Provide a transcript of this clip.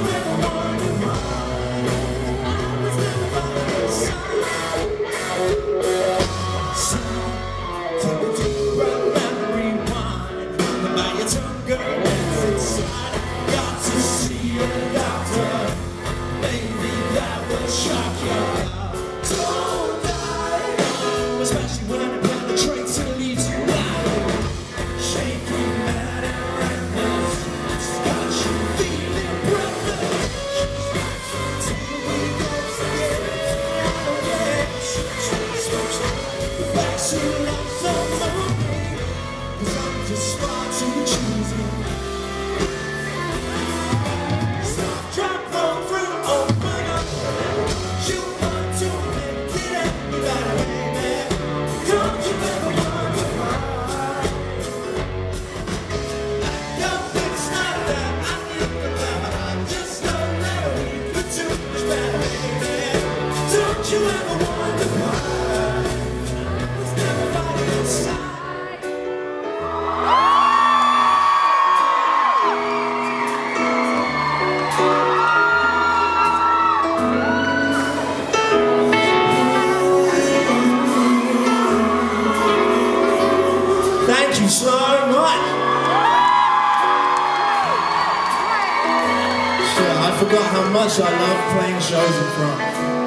you ever know? you you so much. Yeah, I forgot how much I love playing shows in front.